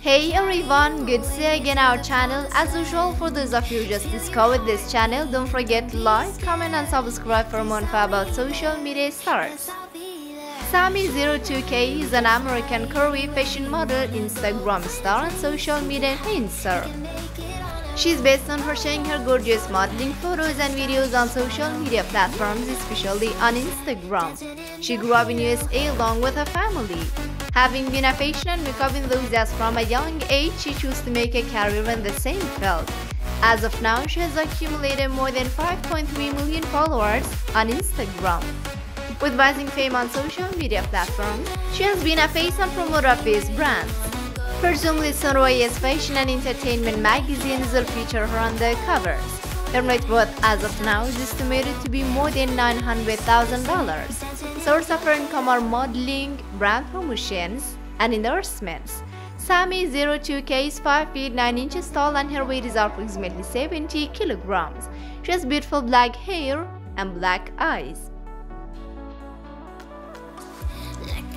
Hey everyone, good to see you again our channel. As usual, for those of you who just discovered this channel, don't forget to like, comment and subscribe for more info about social media stars. Sammyy02k is an American curvy fashion model, Instagram star and social media influencer. She is best known for sharing her gorgeous modeling photos and videos on social media platforms, especially on Instagram. She grew up in USA along with her family. Having been a fashion and makeup enthusiast from a young age, she chose to make a career in the same field. As of now, she has accumulated more than 5.3 million followers on Instagram. With rising fame on social media platforms, she has been a face and promoter of these brands. Presumably, Sunrise Fashion and Entertainment magazines will feature her on their covers. Her net worth as of now is estimated to be more than $900,000. Source of income are modeling, brand promotions, and endorsements. Sammyy02k is 5 feet 9 inches tall and her weight is approximately 70 kilograms. She has beautiful black hair and black eyes. Like